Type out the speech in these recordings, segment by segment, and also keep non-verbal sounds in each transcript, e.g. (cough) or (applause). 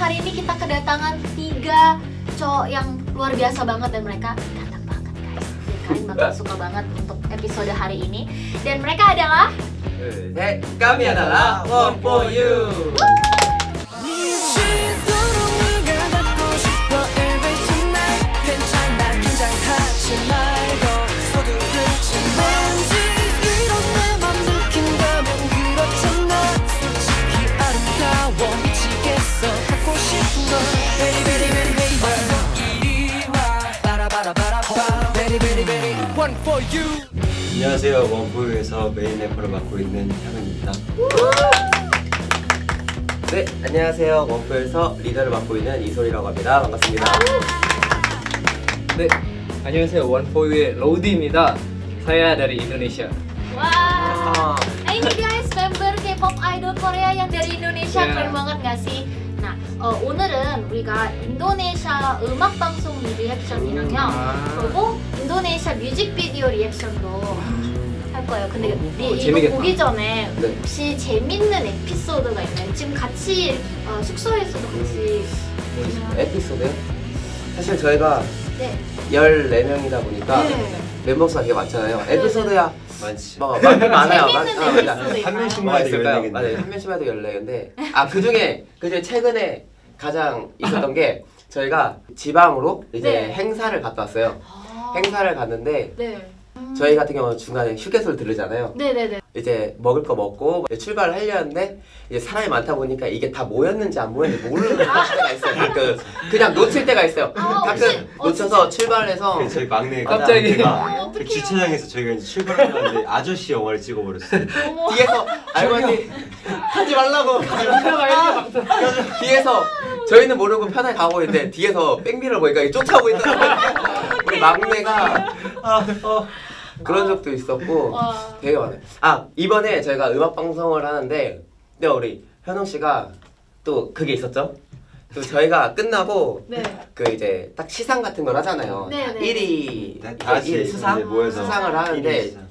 hari ini kita kedatangan tiga cowok yang luar biasa banget dan mereka ganteng banget guys. Jadi kalian bakal suka banget untuk episode hari ini. Dan mereka adalah 네, kami adalah One for You. 시 안녕하세요 원포유에서 메인 래퍼를 맡고 있는 현우입니다 네, 안녕하세요. 원포에서 리더를 맡고 있는 이솔이라고 합니다. 반갑습니다. 네, 안녕하세요. 원포유의 로디입니다. Saya dari Indonesia. Wah. Nah ini guys member K-pop idol Korea yang dari Indonesia Yeah. keren banget gak sih? Nah 어, 오늘은 우리가 인도네시아 음악 방송 리액션이랑요 아. 그리고 인도네시아 뮤직비디오 리액션도 할 거예요. 근데 리, 이거 재미겠다. 보기 전에 네. 혹시 재밌는 에피소드가 있나요? 지금 같이 어, 숙소에서도 같이 진행하고 에피소드요? 사실 저희가 네. 14명이다 보니까 네. 멤버 수가 되게 많잖아요. 에피소드야 많지 뭐 많, 많아요. 재밌는 많- 아, 맞아. 에피소드 한 명씩만 뭐가 해도 있을까요? 14 개인데. 맞아요. 한 명씩만 해도 14개인데 아 그중에 그중에 최근에 가장 있었던 (laughs) 게 저희가 지방으로 이제 네. 행사를 갔다 왔어요. 아. 행사를 갔는데 네. 저희 같은 경우는 중간에 휴게소를 들르잖아요. 네네네. 이제 먹을 거 먹고 출발을 하려는데 이제 사람이 많다 보니까 이게 다 모였는지 안 모였는지 모르는 때가 있어요. 그 그냥 놓칠 때가 있어요. 아, 가끔 혹시- 어, 놓쳐서 출발해서 그 저희 막내 갑자기. 막내가 어, 어떡해요. 그 주차장에서 저희가 이제 출발하는데 아저씨 영화를 찍어버렸어요 어머. 뒤에서 알고니 하지 말라고 뒤에서 저희는 모르고 편하게 가고 있는데 뒤에서 백미를 보니까 쫓아오고 있더라고요. (laughs) 우리 막내가 그런 적도 있었고 와. 되게 많아요. 아 이번에 저희가 음악 방송을 하는데 근데 우리 현웅 씨가 또 그게 있었죠. 또 저희가 끝나고 네. 그 이제 딱 시상 같은 걸 하잖아요. 네, 네. 1위 다- 다 같이 수상 이제 모여서 수상을 하는데 수상.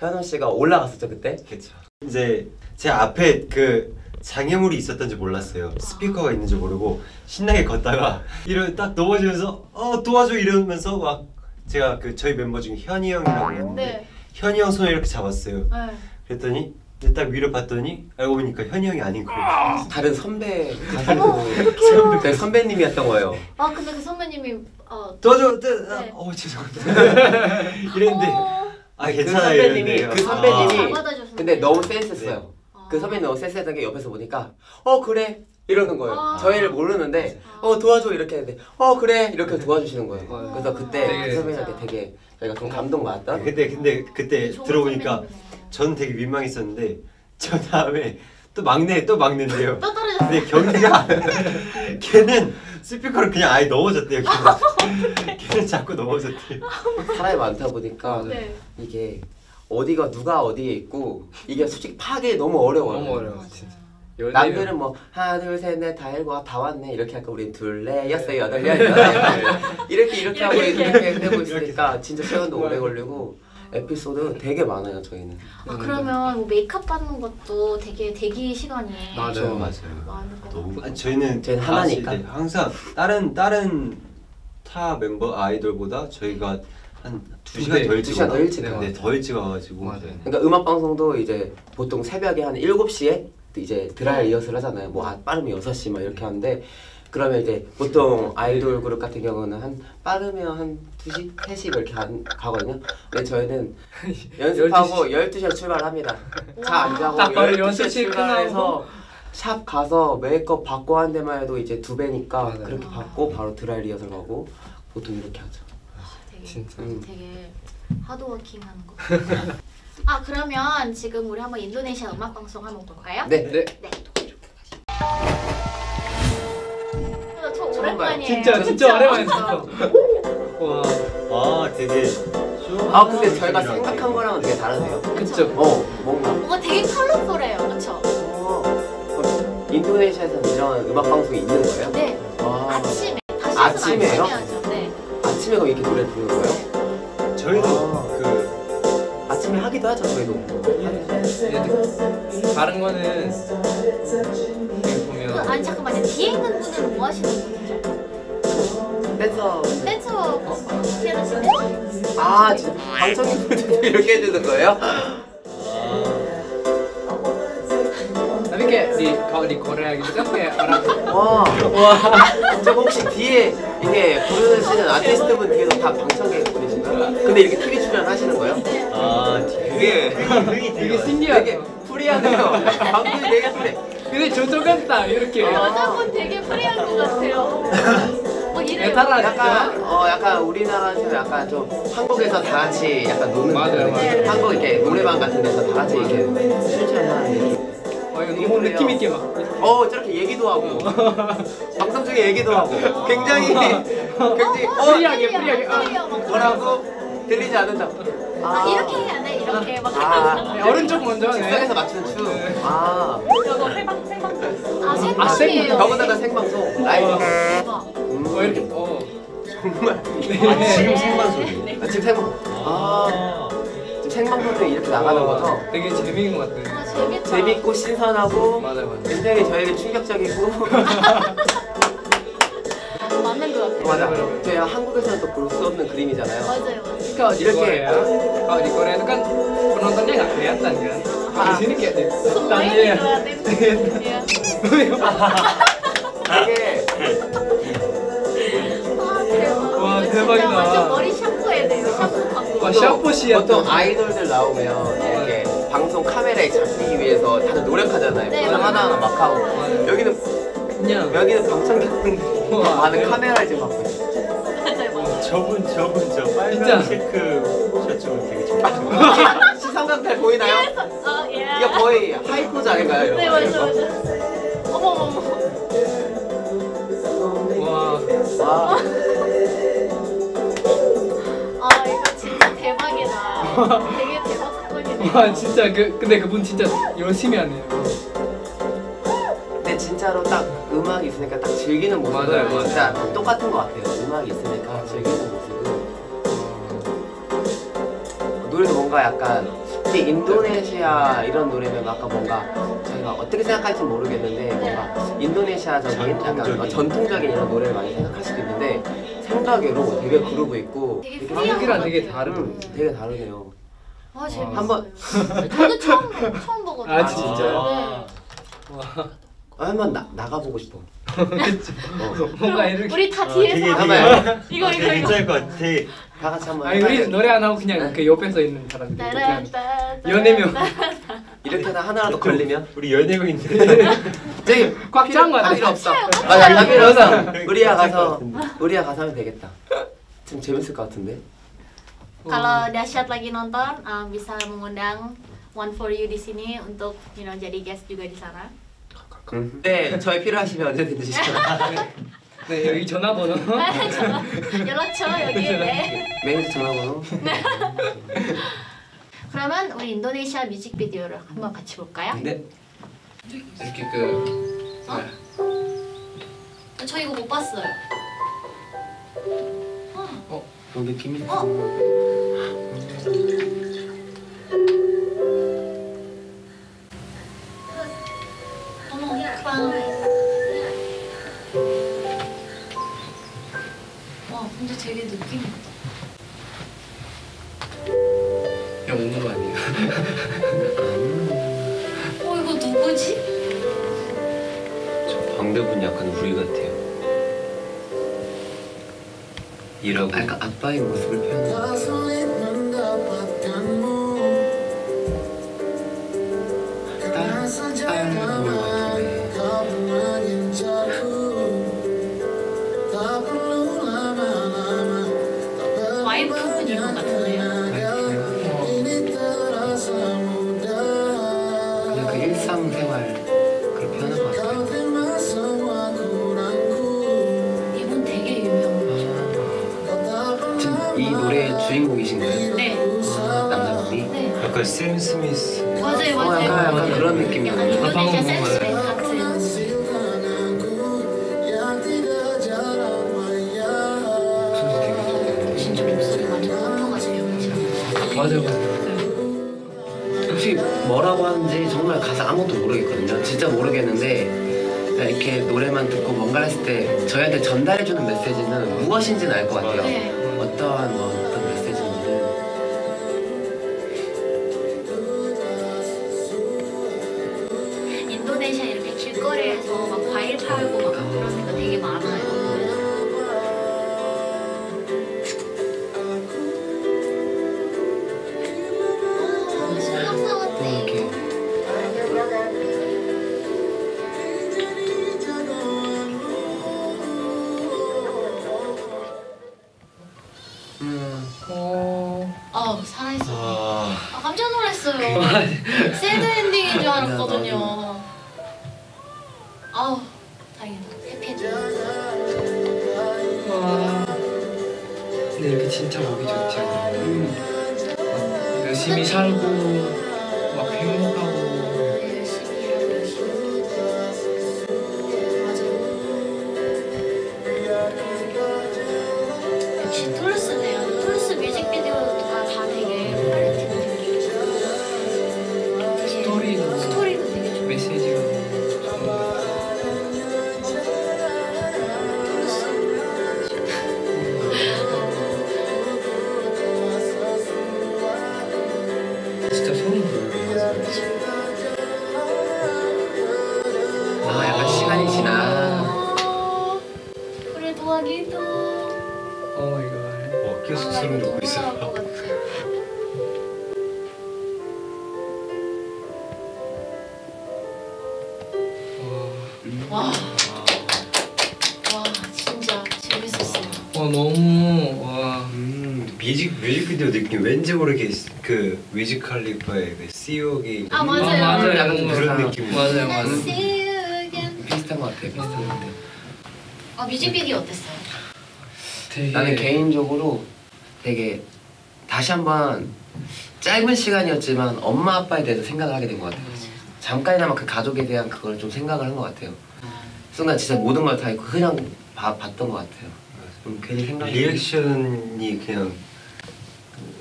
현웅 씨가 올라갔었죠 그때. 그쵸 이제 제 앞에 그 장애물이 있었던지 몰랐어요 스피커가 있는지 모르고 신나게 걷다가 (laughs) 이런 딱 넘어지면서 어 도와줘 이러면서 막 제가 그 저희 멤버 중에 현이 형이라고 있는데 네. 현이 형 손을 이렇게 잡았어요 네. 그랬더니 딱 위로 봤더니 알고 보니까 현이 형이 아닌 거예요 다른 선배 어머, 가수 네, 선배님이었던 거예요. 아 근데 그 선배님이 어. 도와줘 네. 네. 어 죄송합니다 (laughs) 이랬는데 어, 아그 괜찮아요 선배님이 이랬는데요. 그 선배님이 잘 받아주셨네. 근데 너무 센스했어요. 아. 그 선배님 너무 센스했던 게 옆에서 보니까 어 그래 이러는 거예요. 아. 저희를 모르는데 아. 어 도와줘 이렇게 했는데 어 그래 이렇게 도와주시는 거예요. 아. 그래서 그때 되게 그 선배님한테 되게 저희가 좀 감동받았던. 근데 근데 그때 들어보니까. 저는 되게 민망했었는데 저 다음에 또 막내 또 막내인데요. 또. 근데 경기가 (laughs) 걔는 스피커를 그냥 아예 넘어졌대요. 걔는, (laughs) 걔는 자꾸 넘어졌대요. 사람이 많다 보니까 네. 이게 어디가 누가 어디에 있고 이게 솔직히 파악이 너무 어려워요. 너무 어려워 진짜. 남들은 뭐 하나 둘 셋 넷다 일곱 다 왔네. 이렇게 할까? 우리 둘넷 여섯 여덟 열 여덟. 이렇게 이렇게 하고 이렇게, 이렇게 되고 있으니까 진짜 시간도 오래 걸리고 에피소드 되게 많아요 저희는. 아 그러면 뭐 메이크업 받는 것도 되게 대기 시간이 맞아요. 맞아요. 너무 아, 저희는 다 하나니까. 항상 다른 다른 타 멤버 아이돌보다 저희가 한두두 시간 일찍 시간 더 오나? 일찍 네, 일찍 와가지고 맞아요. 그러니까 음악 방송도 이제 보통 새벽에 한 7시에 이제 드라이 리허설 하잖아요. 뭐 아, 빠르면 6시 막 이렇게 하는데 그러면 이제 보통 아이돌 그룹 같은 경우는 한 빠르면 한 2시, 3시 이렇게 가, 가거든요. 근데 저희는 (laughs) 연습하고 12시에 출발합니다. 차 안 자고 딱 바로 12시에 6시 출발해서 샵 가서 메이크업 받고 한 데만 해도 이제 두 배니까 맞아요. 그렇게 받고 바로 드라이 리허설 가고 보통 이렇게 하죠 진짜. 음. 되게 하드워킹 하는 거. 아 그러면 지금 우리 한번 인도네시아 음악 방송 한번 볼까요? 네, 네. 네. 어, 저 오랜만이에요. 진짜 진짜 오랜만에 진짜. (laughs) 와. 아 되게 아 근데 저희가 생각한 거랑은 되게 다르네요 그쵸. 어 뭔가 뭔가 되게 컬러풀해요, 그렇죠? 어, 그럼 인도네시아에서는 이런 음악 방송이 있는 거예요? 네. 와 아침에 다시 아침에요? 아침에 그럼 이렇게 노래 부르는 거예요? 저희도 아. 그 아침에 하기도 하죠 저희도 다른 거는 보면 아니 잠깐만요. 뒤에 있는 분은 뭐 하시는 분이죠? 댄서 댄서 피아노 씨 댄서. 아 진짜 방청객분들도 이렇게 해주는 거예요? Gitu kan kayak orang 와, 저 혹시 뒤에 이게 부르시는 아티스트분 뒤에도 다 방청객 분이신가요? 근데 이렇게 TV 출연하시는 거예요? 아 되게 흥이 되게 되게 신기하게. 프리하네요. 방송이 되게 프리. 근데 저쪽 같다 이렇게. 여자분 되게 프리한 것 같아요. 뭐 이래요. 애타라 약간. 어 약간 우리나라처럼 약간 좀 한국에서 다 같이 약간 노는 맞아요, 맞아요. 한국 이렇게 노래방 같은 데서 다 같이 이렇게 술 취하는 느낌. 어 이거 너무 느낌 있게 막. 어 저렇게 얘기도 하고 (laughs) 방송 중에 얘기도 하고 굉장히 굉장히 어 프리하게 프리하게. 어. 뭐라고 들리지 않는 척. 아, 이렇게 해야 돼 이렇게 막 아. 네, 어른 쪽 먼저. 네. 식당에서 맞추는 춤. 아 이거 생방 생방송 아 아, 생방이에요 생방. 더군다나 생방송 라이브. 대박 음, 어 이렇게. 어. 정말. 지금 생방송이. 아, 지금 생방. 아 생방송에 이렇게 나가는 거죠? 되게 재미있는 것 같아. 아 재밌다 재밌고 신선하고 맞아요 맞아요. 굉장히 저에게 충격적이고 맞는 것 같아요 맞아. 저희 한국에서는 또 볼 수 없는 그림이잖아요. 맞아요 I렇게. Korea, kalau di Korea itu kan penontonnya nggak kelihatan kan. Di Ah. sini kayak di Semuanya ya. dilihatin. Iya. 되게 샤프 샤프시야. 보통 아이돌들 나오면 이렇게 방송 카메라에 잡히기 위해서 다들 노력하잖아요. 네, 표정. 하나하나 막 하고. 여기는 그냥 여기는 방청객분들이 우와. 많은 카메라를 지금 받고 있어요. 저분 저분 저 빨간. 체크 셔츠가 되게 좋아. (laughs) 시선강탈 보이나요? 아 예. 이게 거의 하이포즈 아닌가요? 네 거? 맞아 맞아 어머 어머 되게 대박 사건이네 와 진짜 그 근데 그분 진짜 열심히 하네요. 근데 진짜로 딱 음악이 있으니까 딱 즐기는 모습은 맞아요, 맞아요. 진짜 똑같은 것 같아요. 음악이 있으니까 즐기는 모습은 노래도 뭔가 약간 특히 인도네시아 이런 노래면 아까 뭔가 저희가 어떻게 생각할지 모르겠는데 뭔가 인도네시아적인 약간 전통적인. 어, 전통적인 이런 노래를 많이 생각할 수도 있는데 생각외로 되게 그루브 있고 되게 한국이랑 것 되게. 다른. 음, 되게 다르네요. 아 재밌어요 한번 저도 처음 처음 보거든요 아, 진짜요? 네. 한번 나, 나가보고 싶어. 뭔가 이렇게. 우리 다 아, 뒤에서 되게 한번 이거 이거 되게 이거 괜찮을 것 같아. 되게 다 같이 한번 아니 우리 노래 안 하고 그냥 그 옆에서 있는 사람들. 이렇게 하는. 따라따따 연애명. (laughs) 이렇게 하다 하나라도 걸리면 우리 연예인들 저기 (laughs) 꽉찬거다 같아. 필요 없어. 차요, 아, 나, 나 필요 없어. 우리야 가서. 우리야 가서 하면 되겠다. 좀 재밌을 것 같은데. Kalau dahsyat lagi nonton, uh, bisa mengundang One for You di sini untuk you know jadi guest juga di sana. 네, 저희 필요하시면 언제든지. (laughs) 네 여기 전화번호. (laughs) 연락처 여기 (laughs) 네. 매니저 전화번호. 그러면 우리 인도네시아 뮤직비디오를 한번 같이 볼까요? 네. 이렇게 그. 어? 저 이거 못 봤어요. 여기 비밀. 어? 노래만 듣고 뭔가 했을 때 저희한테 전달해주는 메시지는 무엇인지는 알 것 같아요. 네. 어떠한 뭐 이렇게 진짜 보기 좋죠. 막 열심히 살고 막 행복하고 진짜 소름 돋아요. 아 약간 시간이 지나. 어, 그래 도와기도 오 마이 갓. 어, 계속 소름 돋고 있어 뮤직 뮤직비디오 느낌 왠지 모르게 그 위즈 칼리파의 그 CEO기 아, 맞아요. 아, 맞아요. 약간 그런 느낌. 맞아요, 맞아요. see you again. 비슷한 것 같아. 비슷한 것 같아. 아 뮤직비디오 어땠어요? 되게 나는 개인적으로 되게 다시 한번 짧은 시간이었지만 엄마 아빠에 대해서 생각을 하게 된 것 같아요. 잠깐이나마 그 가족에 대한 그걸 좀 생각을 한 것 같아요. 순간 진짜 모든 걸다 잊고 그냥 봐, 봤던 것 같아요. 좀 괜히 리액션이 그냥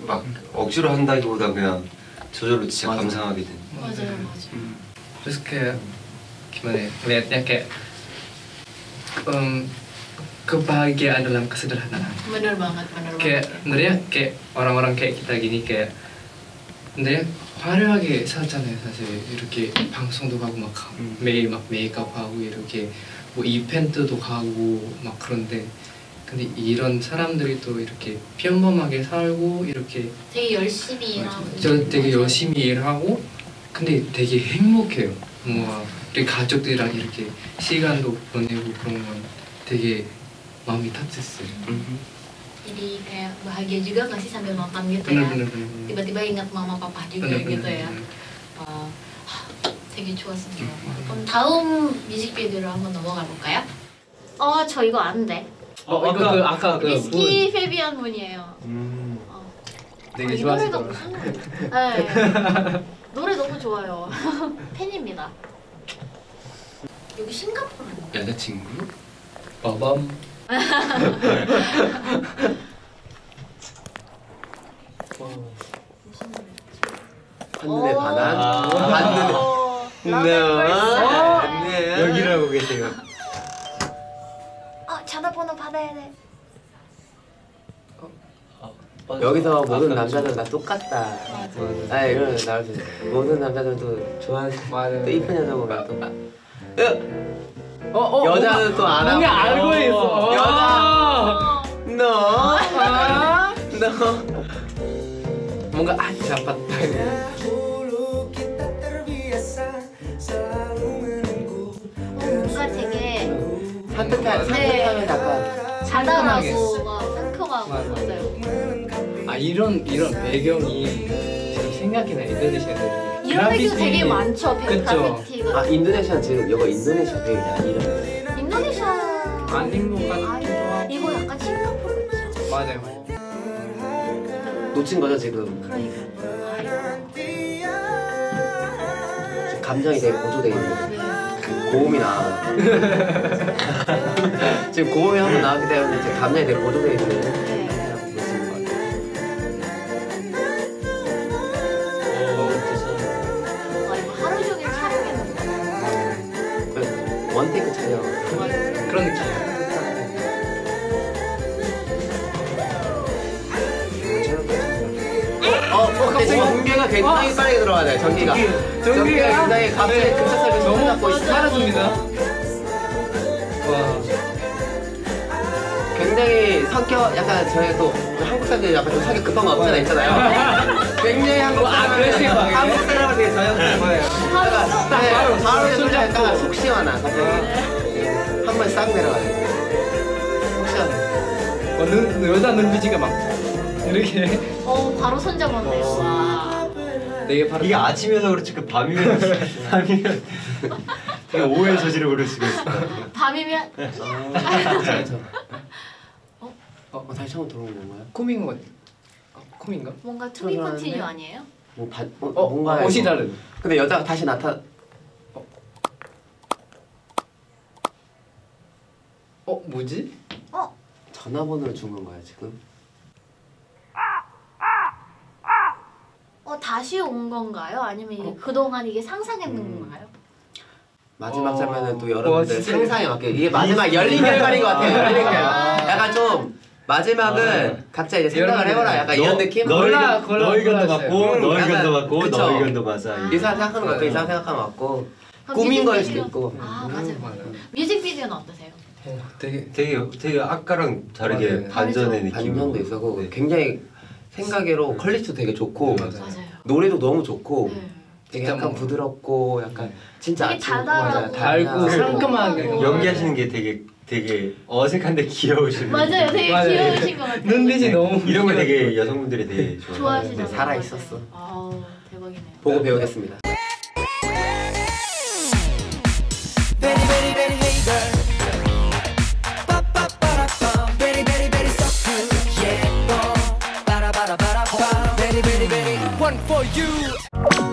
막 억지로 한다기보다 그냥 저절로 진짜 맞아. 감상하게 된. 맞아요, 맞아요. Terus kayak gimana ya ngelihatnya kayak em, kebahagiaan dalam kesederhanaan. bener banget, bener kayak banget. sebenarnya kayak orang-orang kayak kita gini kayak sebenarnya 화려하게 살잖아요 사실 이렇게 방송도 가고 막 가- 음. 매일 막 메이크업 하고 이렇게 뭐 이벤트도 가고 막 그런데 근데 이런 사람들이 또 이렇게 평범하게 살고 이렇게 되게 열심히 일하고. 저 되게 열심히 일하고 근데 되게 행복해요. 뭔가 우리 가족들이랑 이렇게 시간도 보내고 그런 건 되게 마음이 따뜻했어요. 음. Jadi kayak bahagia juga nggak sih sambil nonton gitu bener ya? bener bener. bener. Tiba-tiba ingat mama papa juga bener, gitu bener, ya. bener. 어, 하, 되게 좋았습니다. 그럼 다음 뮤직비디오로 한번 넘어가 볼까요? 어, 저 이거 아는데. 어, 이거 그 아까 그 위스키 페비안 문이에요. 음. 어. 되게 아, 이 노래도. 무슨 네. 노래 너무 좋아요. (laughs) 팬입니다. 여기 싱가포르 여자친구? 빠밤. 한눈에 오. 반한? 아. 한눈에 어, 네. 네. 여기를 하고 계세요. 여기서 모든 남자들 다 똑같다. 아 이런 나올 수 있어. 모든 남자들도 좋아하는 맞아요. (laughs) 또 이쁜 여자 보면 똑같. 어, 어, 여자는 또 알아. 뭔가 알고 있어. 여자. 어, 너. 아. 너. 뭔가 아 어, 뭔가 되게 산뜻한 네. 산뜻하면 약간 자다나고 막 상큼하고 맞아. 맞아요. 아 이런 이런 배경이 지금 생각이 나 인도네시아들 이런 배경 되게 많죠. 배- 그쵸. 그래피티가. 아 인도네시아 지금 여기 인도네시아 배우냐 이름. 인도네시아 아닌 것 같기도 하고 이거 약간 싱가포르 그쵸? 맞아요 맞아요 놓친 거죠 지금. 그러니까. 감정이 되게 고조돼 있는. 네. 고음이 나. (laughs) 지금 고음이 한 번 나왔기 때문에 지금 감정이 되게 고조돼 있는. 네. 전기가 굉장히 빨리 들어가야 돼, 전기가. 전기가 굉장히 갑자기 네. 급작스럽게 너무 있어. 빠르습니다. 와. 굉장히 성격, 약간 저희 또 한국 사람들이 약간 좀 성격 급한 거 없잖아, 있잖아요. 굉장히 한국 아, 그래시하게. 한국 사람은 되게 거예요. 약간, 네, 바로, 바로 바로. 약간 속 시원한, 갑자기. 한 번 싹 내려가요. 속 시원해. 어, 눈, 여자 눈빛이가 막 (laughs) 이렇게 어 바로 손잡았네. 와. 되게 바로 이게 아침이어서 그렇지 그 밤이면 밤이면 되게 오해 소지를 부를 수가 있어. 밤이면 그렇죠. 어? 어, 다시 처음 들어온 건가요? 꿈인 것 같아. 어, 꿈인가? 뭔가 to be 들어가는데? continue 아니에요? 뭐, 바, 어, 어, 뭔가. 옷이 다른. 근데 여자가 다시 나타, 어, 뭐지? 어? 전화번호를 준 건가요, 지금? 어 다시 온 건가요? 아니면 이게 그동안 이게 상상했는 건가요? 마지막 어. 장면은 또 와, 여러분들. 상상에 맞게 이게 마지막 열린 결말인 것 같아요. 열린 결말. 약간 좀 마지막은 각자 이제 생각을 해보라. 약간 이런 느낌? 너 골라, 의견 골라, 너 의 견도 골랐어요. 맞고 음, 너 약간, 의견도 맞고 그쵸. 너 의 견도 맞아. 이 사람 생각하는 거 같고 이 사람 생각하는 거 같고 그럼 꾸민 걸 수도 있고. 아 음, 맞아요. 맞아요. 뮤직비디오는 어떠세요? 어, 되게 되게 되게 아까랑 다르게 맞아요. 반전의 다르죠. 느낌. 반전도 있었고 네. 굉장히 생각외로 퀄리티도 되게 좋고 맞아요. 노래도 너무 좋고 네. 되게 진짜 약간 뭐- 부드럽고 약간 진짜 되게 아침- 달달하고 맞아요. 달고 달달하고. 상큼하게 어. 연기하시는 게 되게 되게 어색한데 귀여우신. 맞아요. 되게 맞아요. 귀여우신 것 같아요. (laughs) 눈빛이 너무 이런 거 되게 여성분들이 되게. 좋아하시잖아요. 네, 살아 있었어. 아우 대박이네요. 보고 배우겠습니다. You